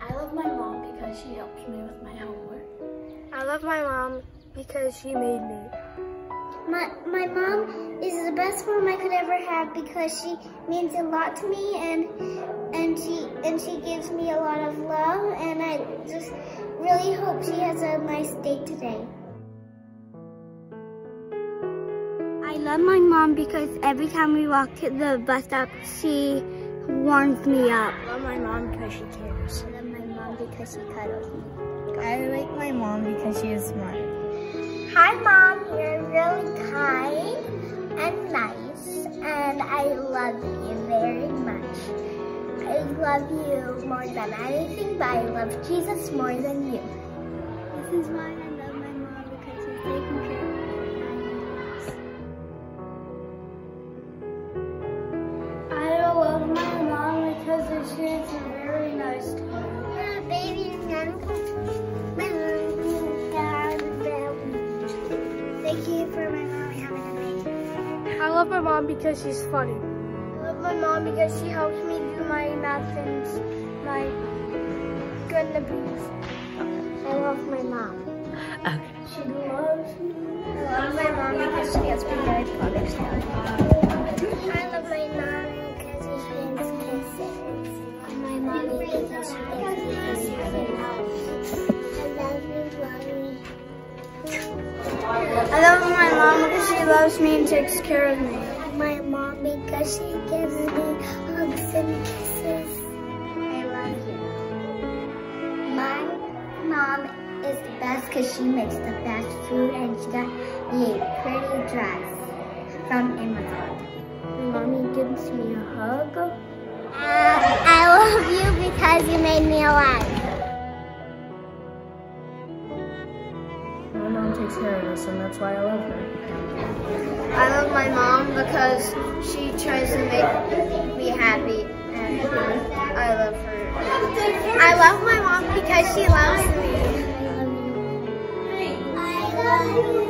I love my mom because she helps me with my homework. I love my mom because she made me. My, my mom is the best mom I could ever have because she means a lot to me and and she and she gives me a lot of love and I just really hope she has a nice day today. I love my mom because every time we walk to the bus stop, she warms me up. I love my mom because she cares. Mom because she cuddles me. I like my mom because she is smart. Hi, Mom. You're really kind and nice, and I love you very much. I love you more than anything, but I love Jesus more than you. This is why I love my mom because she's taking because she very nice to me. Baby, my Thank you for my mom having a baby. I love my mom because she's funny. I love my mom because she helps me do my math and my goodness. I love my mom. Okay. She loves me. I love my mom because she gets me I love my mom because she loves me and takes care of me. My mom because she gives me hugs and kisses. I love you. My mom is the best because she makes the best food and she got me a pretty dress from Amazon. My mommy gives me a hug. Uh, I love you because you made me alive. Takes care of us, and that's why I love her. I love my mom because she tries to make me happy and I love her. I love my mom because she loves me. I love you.